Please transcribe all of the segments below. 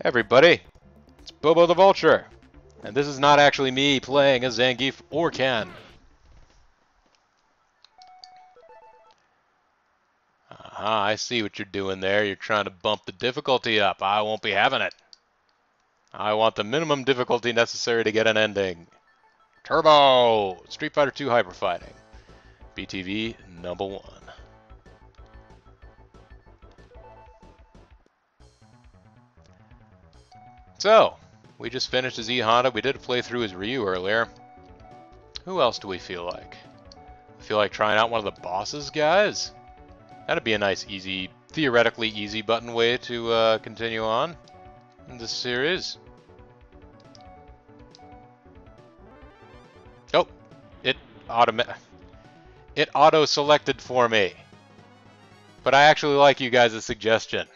everybody, it's Bobo the Vulture, and this is not actually me playing as Zangief or Ken. Aha, I see what you're doing there. You're trying to bump the difficulty up. I won't be having it. I want the minimum difficulty necessary to get an ending. Turbo! Street Fighter 2 Hyper Fighting. BTV number one. So, we just finished as E Honda. We did a playthrough as Ryu earlier. Who else do we feel like? Feel like trying out one of the bosses, guys? That'd be a nice, easy, theoretically easy button way to uh, continue on in this series. Oh, it automa it auto selected for me. But I actually like you guys' suggestion.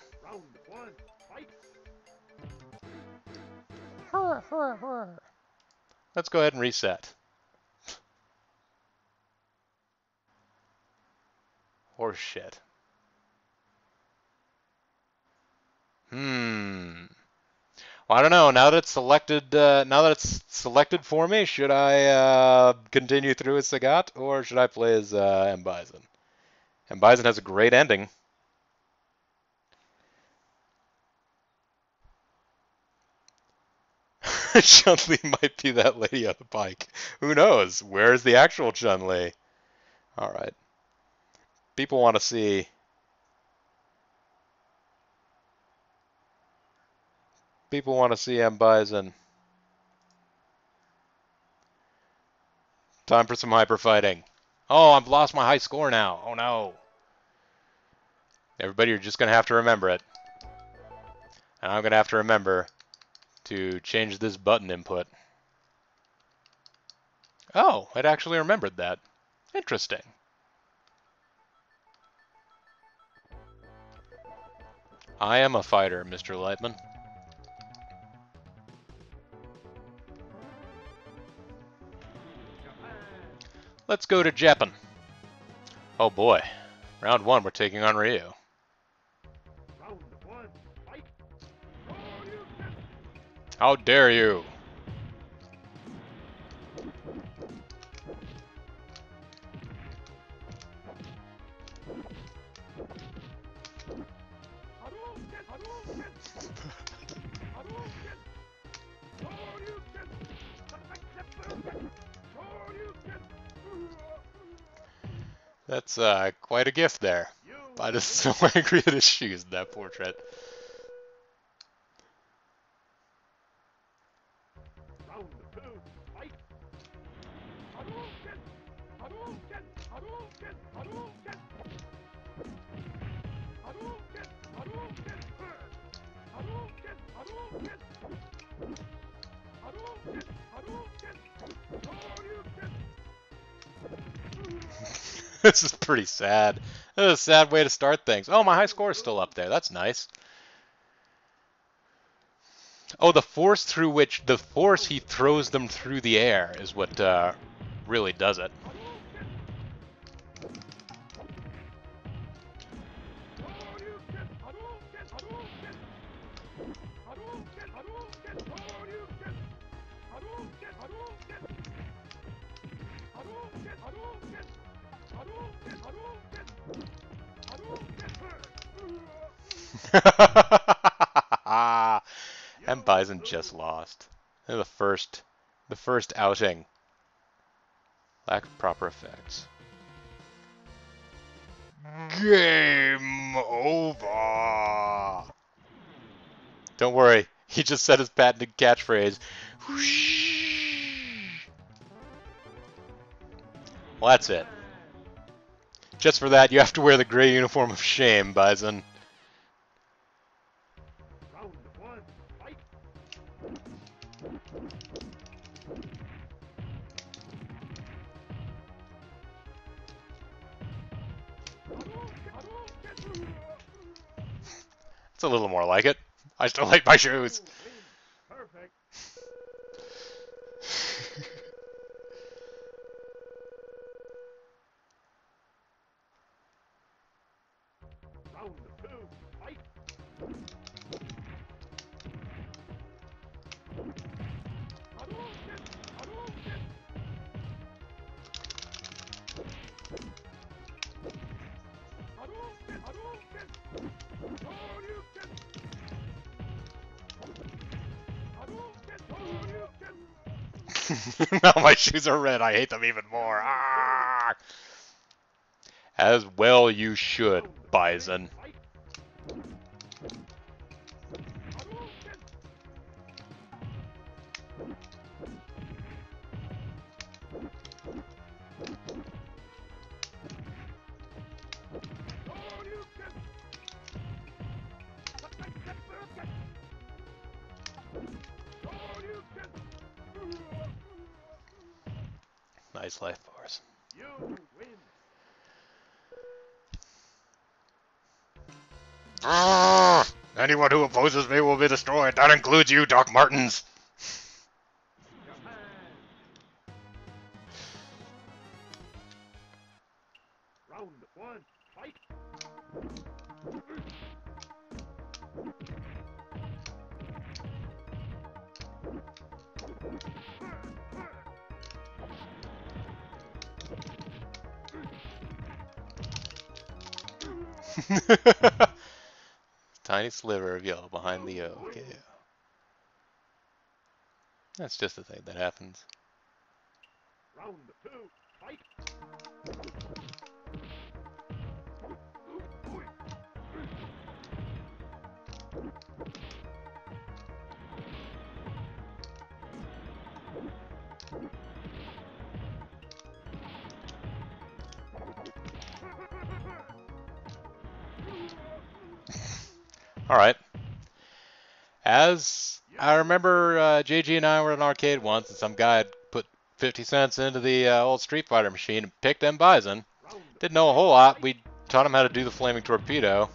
Let's go ahead and reset. Horse shit. Hmm. Well, I don't know. Now that it's selected, uh, now that it's selected for me, should I uh, continue through as Sagat or should I play as uh, M Bison? M Bison has a great ending. Chun-Li might be that lady on the bike. Who knows? Where's the actual Chun-Li? Alright. People want to see... People want to see M. Bison. Time for some hyper fighting. Oh, I've lost my high score now. Oh no. Everybody, you're just going to have to remember it. And I'm going to have to remember to change this button input. Oh, it actually remembered that. Interesting. I am a fighter, Mr. Lightman. Let's go to Japan. Oh boy. Round one, we're taking on Ryu. How dare you! That's uh, quite a gift there. I just so angry at his shoes in that portrait. this is pretty sad. This is a sad way to start things. Oh, my high score is still up there. That's nice. Oh, the force through which, the force he throws them through the air is what uh, really does it. M Bison just lost. They're the first, the first outing. Lack of proper effects. Game over. Don't worry, he just said his patented catchphrase. Well, that's it. Just for that, you have to wear the gray uniform of shame, Bison. It's a little more like it. I still like my shoes. Perfect. now my shoes are red. I hate them even more. Ah! As well you should, Bison. Anyone who opposes me will be destroyed. That includes you, Doc Martens. Sliver of yellow behind the O. Okay. That's just the thing that happens. Round two, fight! As I remember, uh, JG and I were in an arcade once, and some guy had put 50 cents into the uh, old Street Fighter machine and picked them Bison. Didn't know a whole lot. We taught him how to do the flaming torpedo.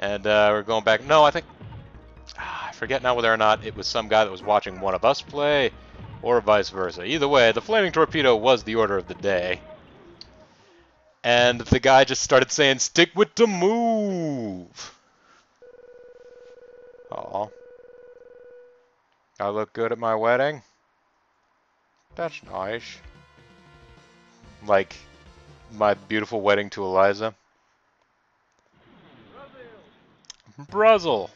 And uh, we're going back. No, I think. ah, I forget now whether or not it was some guy that was watching one of us play or vice versa. Either way, the flaming torpedo was the order of the day. And the guy just started saying, stick with the move. Aw. I look good at my wedding? That's nice. Like, my beautiful wedding to Eliza. Brazil!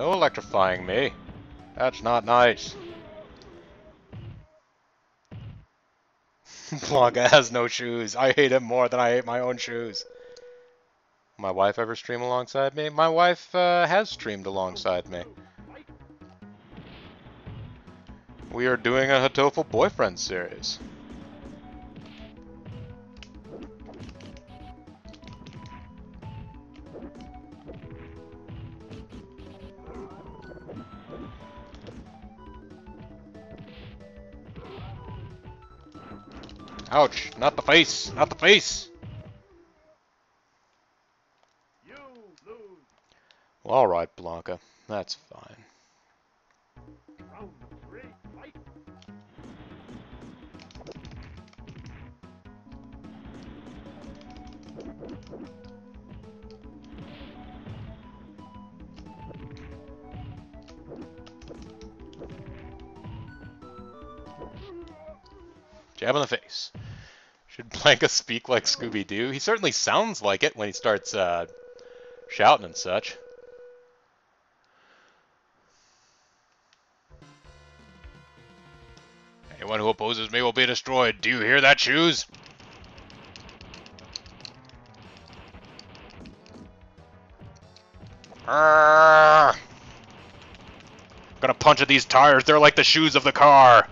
No electrifying me. That's not nice. Blanka has no shoes. I hate him more than I hate my own shoes. My wife ever stream alongside me? My wife uh, has streamed alongside me. We are doing a Hatoful Boyfriend series. Ouch! Not the face! Not the face! You lose! Well, alright, Blanka. That's fine. Jab in the face. Should Blanka speak like Scooby Doo? He certainly sounds like it when he starts uh, shouting and such. Anyone who opposes me will be destroyed. Do you hear that, shoes? Arrgh! Gonna punch at these tires. They're like the shoes of the car.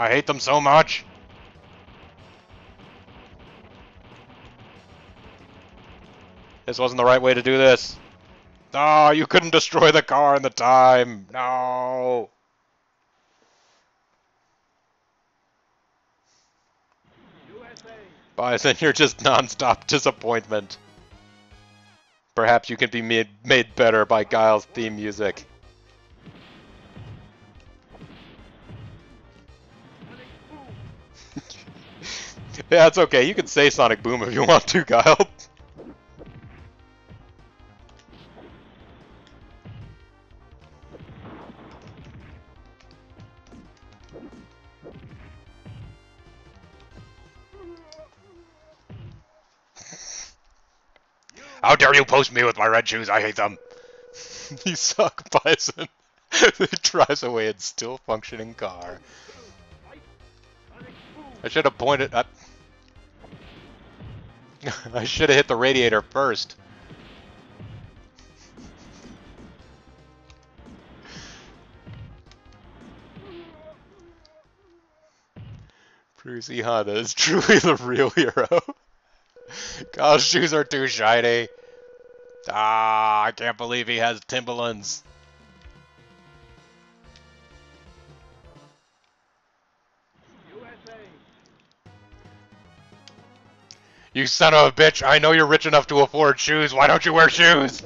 I hate them so much. This wasn't the right way to do this. No, you couldn't destroy the car in the time. No. Bison, you're just non-stop disappointment. Perhaps you can be made, made better by Guile's theme music. Yeah, it's okay. You can say Sonic Boom if you want to, Guile. How dare you post me with my red shoes? I hate them. you suck, Bison. he drives away in still functioning car. I should have pointed up. I should have hit the radiator first. Bruce. Honda is truly the real hero. Guile's shoes are too shiny. Ah, I can't believe he has Timberlands. You son of a bitch, I know you're rich enough to afford shoes, why don't you wear shoes?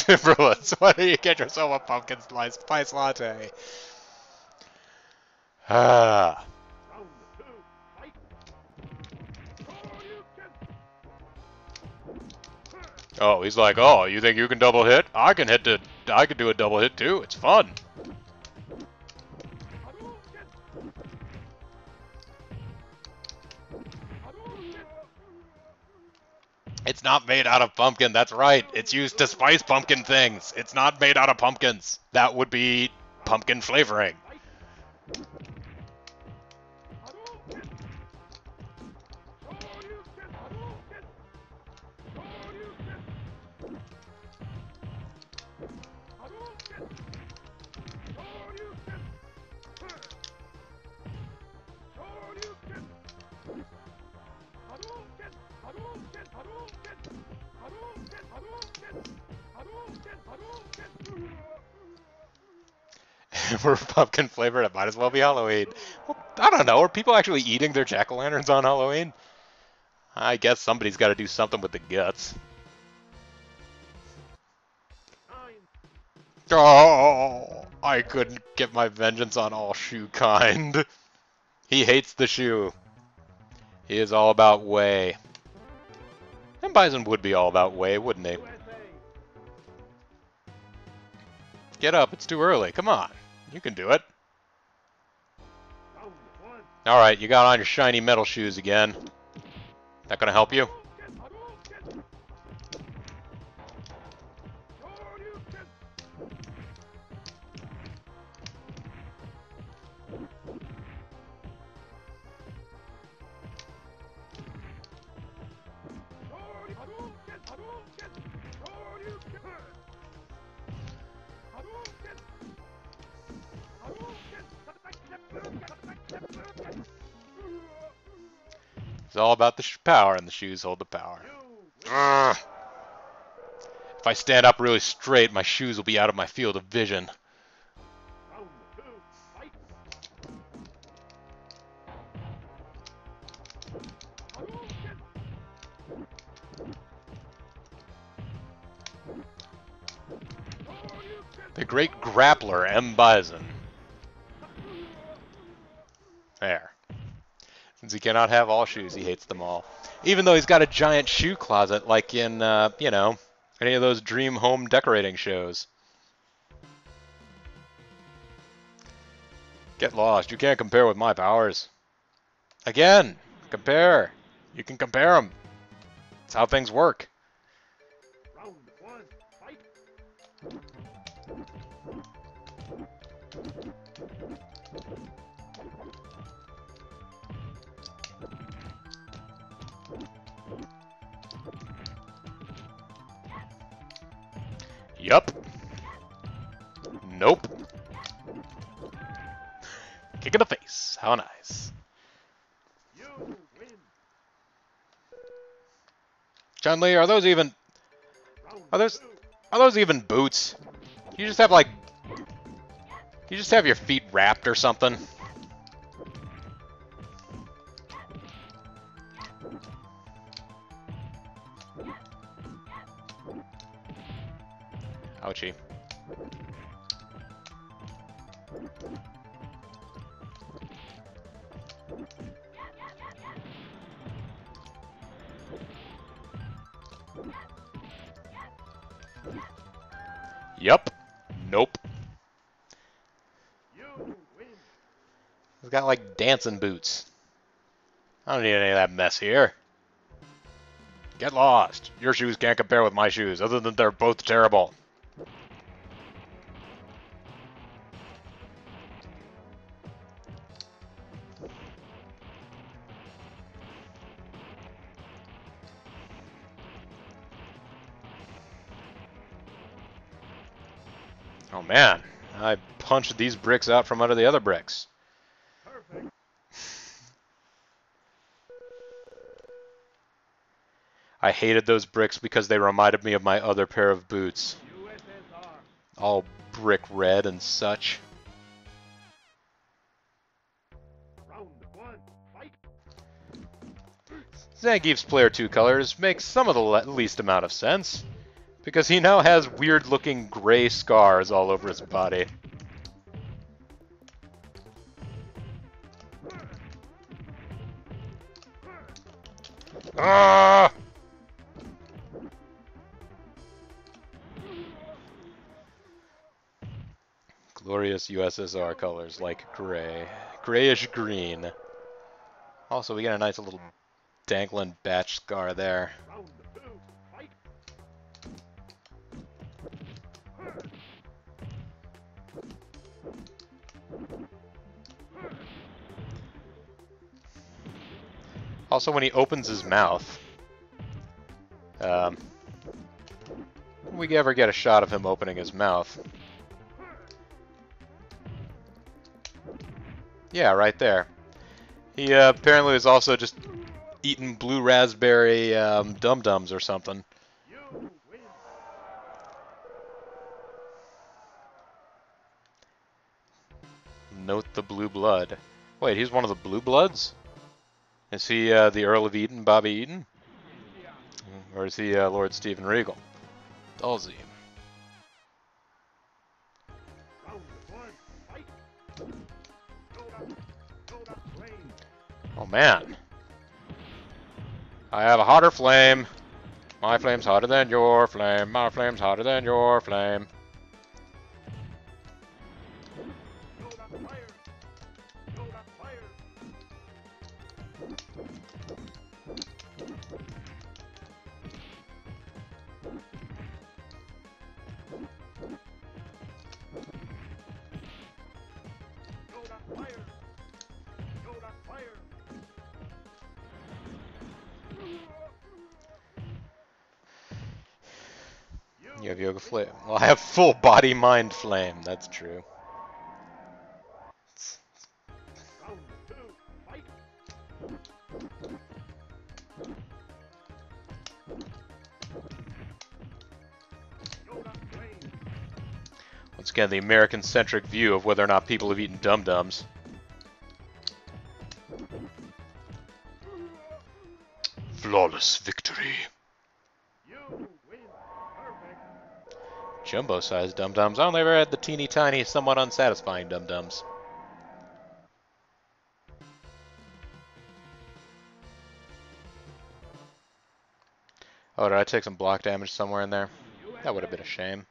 Timberlands, why don't you get yourself a pumpkin spice, spice latte? Ah. Oh, he's like, oh, you think you can double hit? I can hit the, I can do a double hit too. It's fun. It's not made out of pumpkin. That's right. It's used to spice pumpkin things. It's not made out of pumpkins. That would be pumpkin flavoring. We're pumpkin flavored. It might as well be Halloween. Well, I don't know. Are people actually eating their jack o' lanterns on Halloween? I guess somebody's got to do something with the guts. Oh, I couldn't get my vengeance on all shoe kind. He hates the shoe. He is all about way. And Bison would be all about way, wouldn't he? Get up, it's too early. Come on. You can do it. Alright, you got on your shiny metal shoes again. That gonna help you? All about the sh- power, and the shoes hold the power. Ugh. If I stand up really straight, my shoes will be out of my field of vision. round two, fight! Hadouken! Hadouken! The great grappler, M. Bison. He cannot have all shoes, he hates them all. Even though he's got a giant shoe closet, like in, uh, you know, any of those dream home decorating shows. Get lost. You can't compare with my powers. Again, compare. You can compare them. That's how things work. How nice. Chun Li, are those even Are those- are those even boots? You just have like you just have your feet wrapped or something. Ouchie. Dancing boots. I don't need any of that mess here. Get lost. Your shoes can't compare with my shoes, other than they're both terrible. Oh man, I punched these bricks out from under the other bricks. I hated those bricks because they reminded me of my other pair of boots. All brick red and such. Zangief's player 2 colors makes some of the le- least amount of sense. Because he now has weird looking gray scars all over his body. Ah! Glorious USSR colors like gray. Grayish green. Also, we get a nice little dangling batch scar there. Also, when he opens his mouth, um, we ever get a shot of him opening his mouth? Yeah, right there. He uh, apparently was also just eating blue raspberry um, dum dums or something. Note the blue blood. Wait, he's one of the blue bloods? Is he uh, the Earl of Eaton, Bobby Eaton? Or is he uh, Lord Steven Regal? Dhalsim. Oh man. I have a hotter flame. My flame's hotter than your flame. My flame's hotter than your flame. Flame. Well, I have full body mind flame. That's true. Once again, the American-centric view of whether or not people have eaten dum-dums. Flawless victory. You win. Perfect. Jumbo-sized dum-dums. I only ever had the teeny tiny, somewhat unsatisfying dum-dums. Oh, did I take some block damage somewhere in there? That would have been a shame.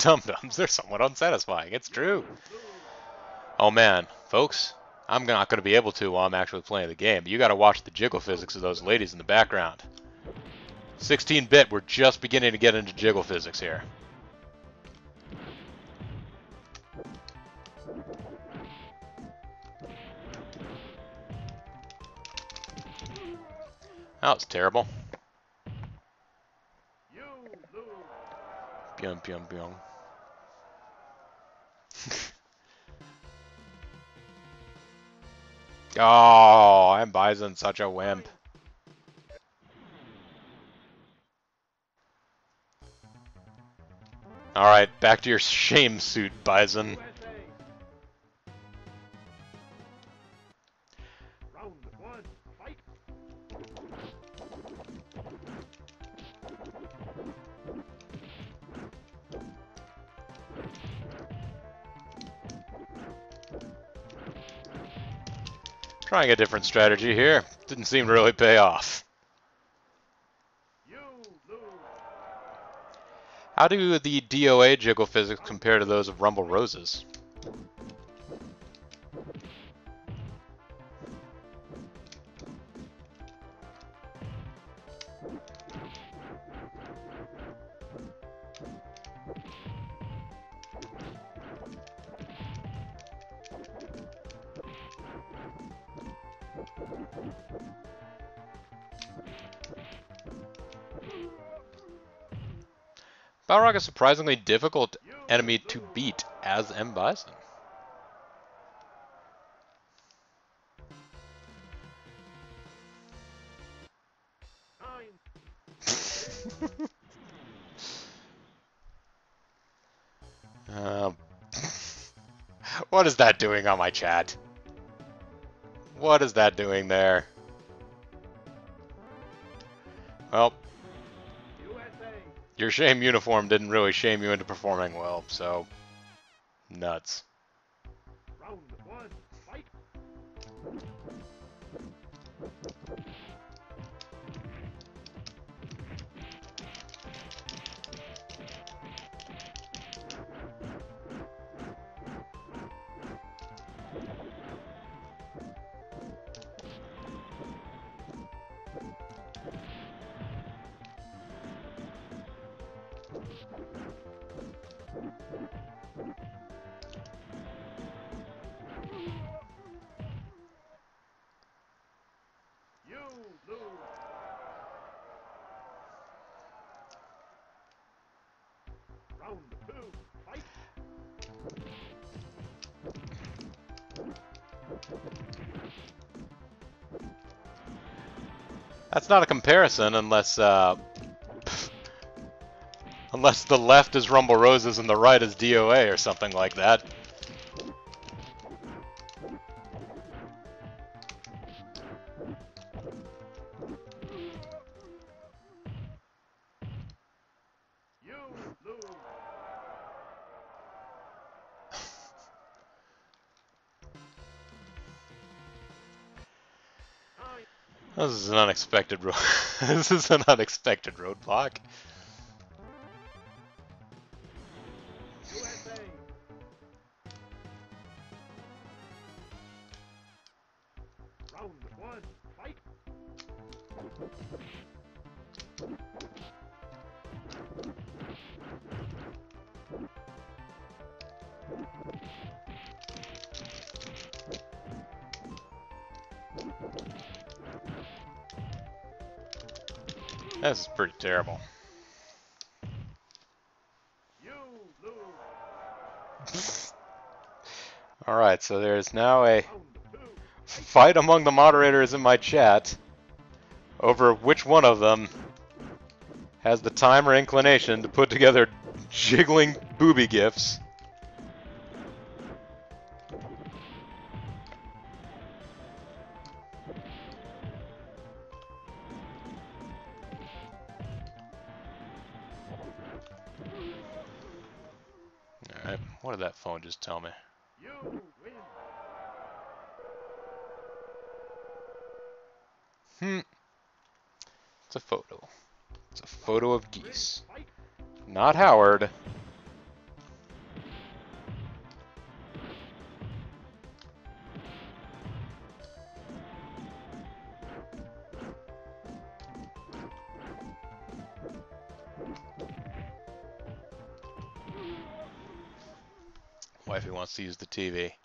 dum dums. They're somewhat unsatisfying. It's true. Oh man, folks, I'm not going to be able to while I'm actually playing the game. You got to watch the jiggle physics of those ladies in the background. 16-bit, we're just beginning to get into jiggle physics here. That was terrible. Pyong, pyong, pyong. Oh, I'm Bison such a wimp. Alright, back to your shame suit, Bison. Trying a different strategy here. Didn't seem to really pay off. How do the DOA jiggle physics compare to those of Rumble Roses? Balrog is surprisingly difficult enemy to beat as M. Bison. Um, what is that doing on my chat? What is that doing there? Your shame uniform didn't really shame you into performing well, so nuts. Round two. Fight. That's not a comparison unless uh, unless the left is Rumble Roses and the right is DOA or something like that. An unexpected ro- this is an unexpected roadblock. Round one. Fight. This is pretty terrible. You lose. All right, so there's now a fight among the moderators in my chat over which one of them has the time or inclination to put together jiggling booby gifts. Just tell me? You win. Hmm. It's a photo. It's a photo of geese. Not Howard. TV.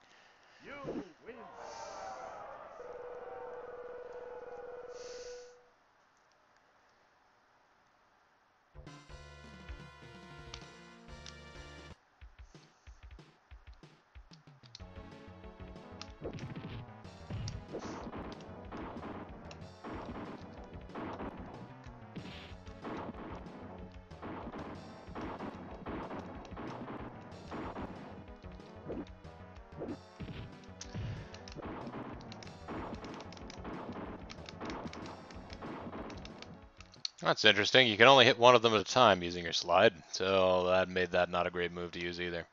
That's interesting. You can only hit one of them at a time using your slide, so that made that not a great move to use either.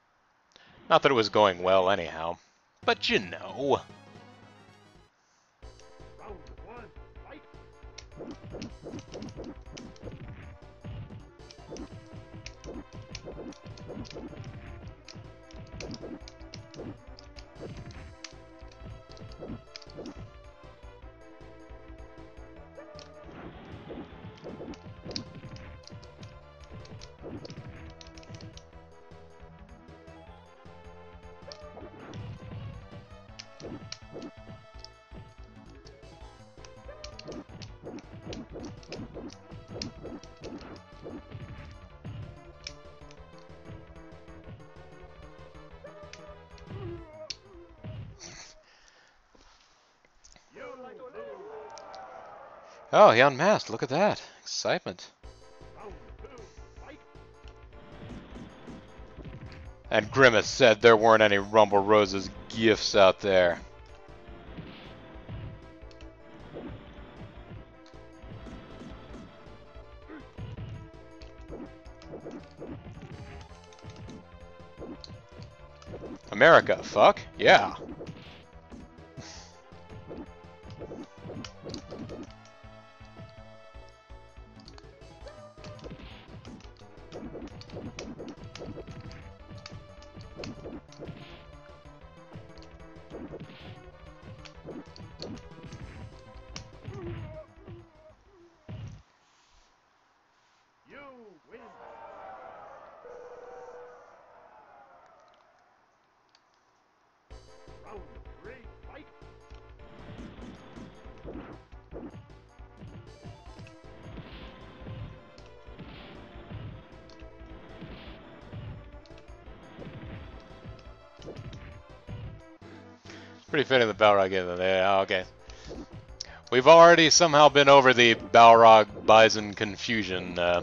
Not that it was going well anyhow, but you know. Oh, he unmasked. Look at that. Excitement. And Grimace said there weren't any Rumble Roses gifts out there. America, fuck, yeah. Round three, fight! Pretty fitting the Balrog gave them. Yeah, okay. We've already somehow been over the Balrog Bison confusion. Uh,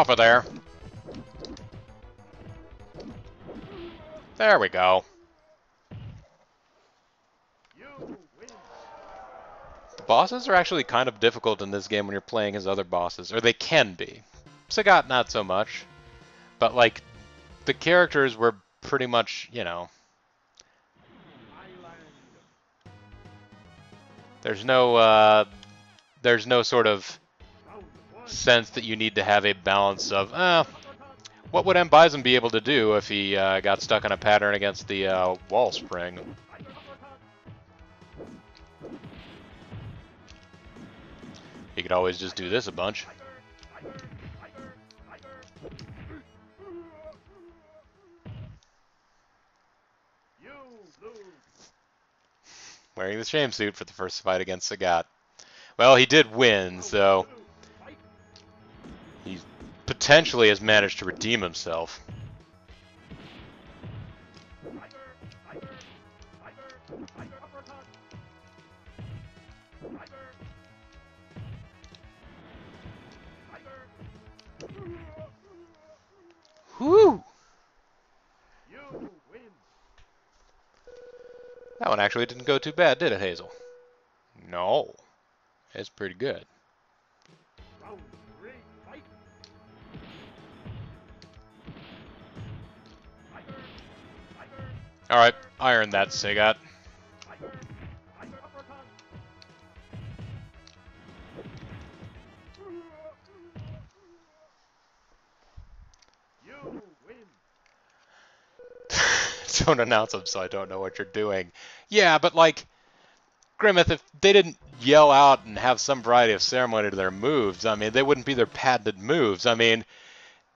off of there. There we go. The bosses are actually kind of difficult in this game when you're playing as other bosses, or they can be. Sagat, not so much. But, like, the characters were pretty much, you know, there's no, uh, there's no sort of sense that you need to have a balance of, uh, what would M. Bison be able to do if he uh, got stuck on a pattern against the uh, wall spring? He could always just do this a bunch. Wearing the shame suit for the first fight against Sagat. Well, he did win, so potentially has managed to redeem himself. Whoo! You win! That one actually didn't go too bad, did it, Hazel? No. It's pretty good. Alright, iron that, Sagat. Don't announce them so I don't know what you're doing. Yeah, but like, Grimmith, if they didn't yell out and have some variety of ceremony to their moves, I mean, they wouldn't be their patented moves. I mean,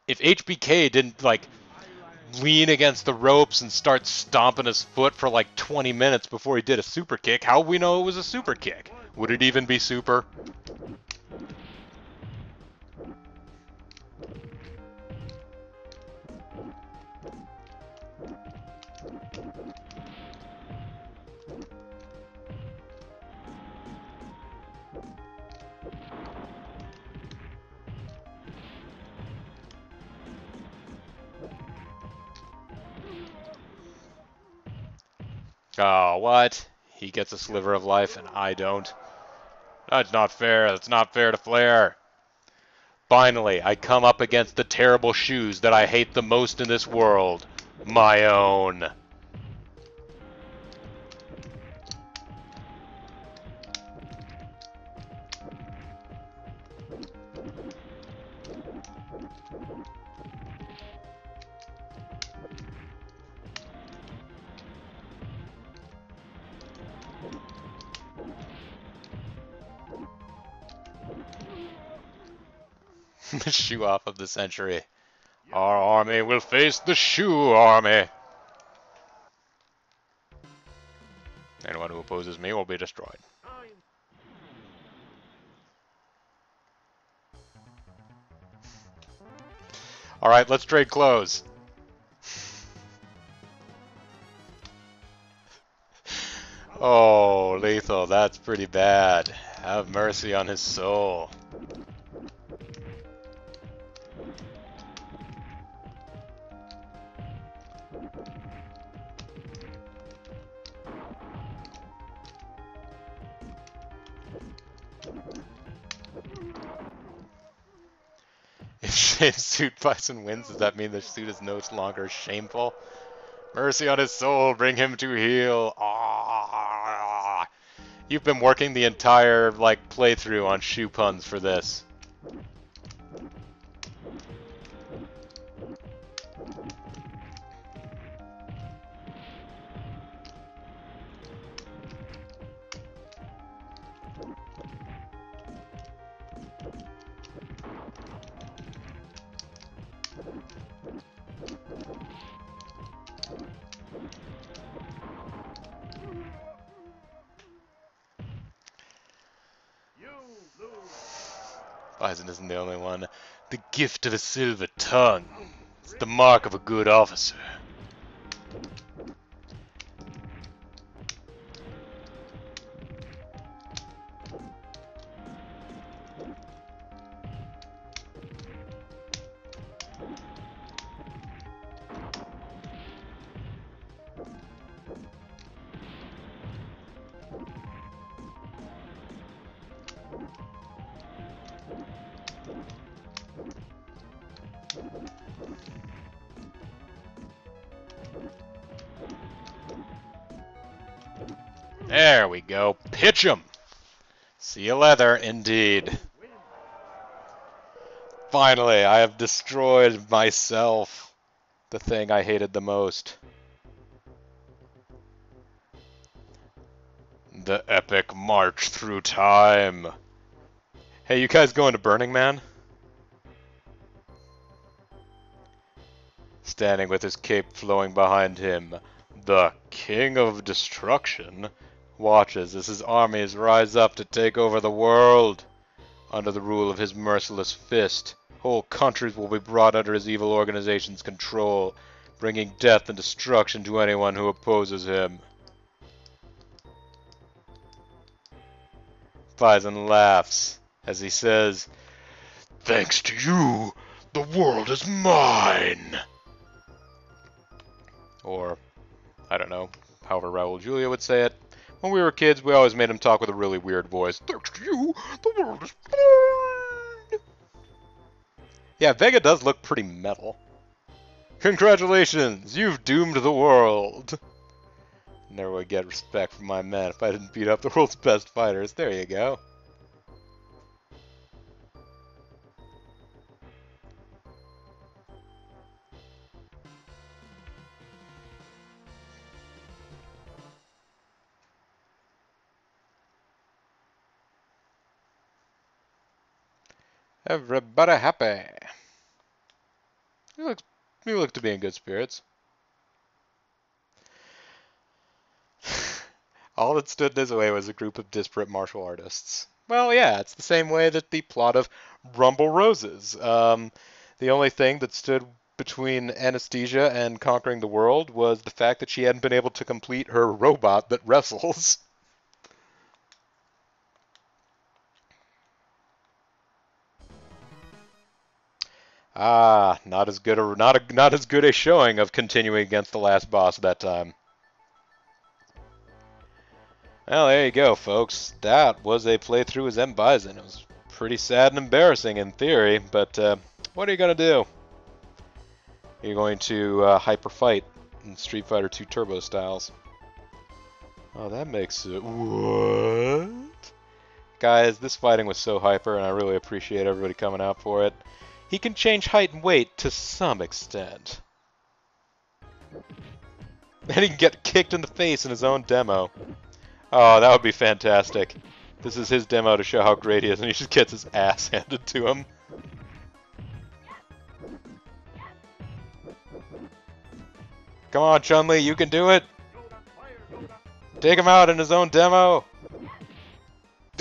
if HBK didn't, like, lean against the ropes and start stomping his foot for like 20 minutes before he did a super kick, how would we know it was a super kick? Would it even be super? Oh, what? He gets a sliver of life and I don't. That's not fair. That's not fair to Flair. Finally, I come up against the terrible shoes that I hate the most in this world. My own. Off of the century. Our army will face the shoe army. Anyone who opposes me will be destroyed. Alright, let's trade clothes. oh, lethal, that's pretty bad. Have mercy on his soul. Suit Bison wins, does that mean the suit is no longer shameful? Mercy on his soul, bring him to heel. Ah. You've been working the entire like playthrough on shoe puns for this. The of a silver tongue. It's the mark of a good officer. See you leather, indeed. Finally, I have destroyed myself. The thing I hated the most. The epic march through time. Hey, you guys going to Burning Man? Standing with his cape flowing behind him, the King of Destruction watches as his armies rise up to take over the world. Under the rule of his merciless fist, whole countries will be brought under his evil organization's control, bringing death and destruction to anyone who opposes him. Bison laughs as he says, Thanks to you, the world is mine! Or, I don't know, however Raul Julia would say it. When we were kids, we always made him talk with a really weird voice. Thanks to you, the world is mine! Yeah, Vega does look pretty metal. Congratulations, you've doomed the world! Never would get respect from my men if I didn't beat up the world's best fighters. There you go. Everybody happy. You look, you look to be in good spirits. All that stood his way was a group of disparate martial artists. Well, yeah, it's the same way that the plot of Rumble Roses. Um, the only thing that stood between anesthesia and conquering the world was the fact that she hadn't been able to complete her robot that wrestles. Ah, not as good a not a not as good a showing of continuing against the last boss that time. Well, there you go, folks. That was a playthrough as M. Bison. It was pretty sad and embarrassing in theory, but uh, what are you going to do? You're going to uh, hyper fight in Street Fighter 2 Turbo styles. Oh, that makes it... What? Guys, this fighting was so hyper, and I really appreciate everybody coming out for it. He can change height and weight to some extent. And he can get kicked in the face in his own demo. Oh, that would be fantastic. This is his demo to show how great he is, and he just gets his ass handed to him. Come on, Chun-Li, you can do it! Take him out in his own demo!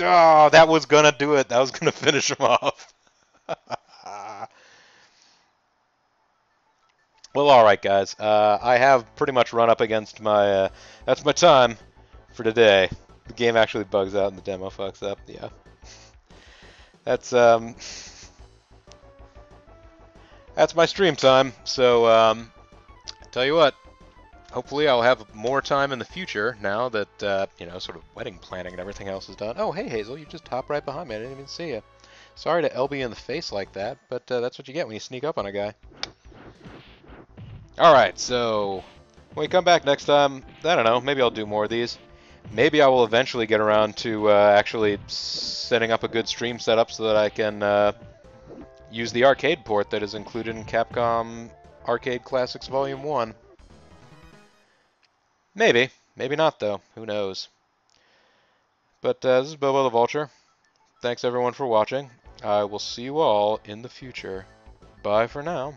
Oh, that was gonna do it. That was gonna finish him off. Well, alright, guys. Uh, I have pretty much run up against my... Uh, that's my time for today. The game actually bugs out and the demo fucks up. Yeah. That's, um... That's my stream time. So, um... Tell you what, hopefully I'll have more time in the future now that, uh, you know, sort of wedding planning and everything else is done. Oh, hey, Hazel, you just hopped right behind me. I didn't even see you. Sorry to LB in the face like that, but uh, that's what you get when you sneak up on a guy. Alright, so when we come back next time, I don't know, maybe I'll do more of these. Maybe I will eventually get around to uh, actually setting up a good stream setup so that I can uh, use the arcade port that is included in Capcom Arcade Classics Volume 1. Maybe. Maybe not, though. Who knows? But uh, this is Bobo the Vulture. Thanks, everyone, for watching. I will see you all in the future. Bye for now.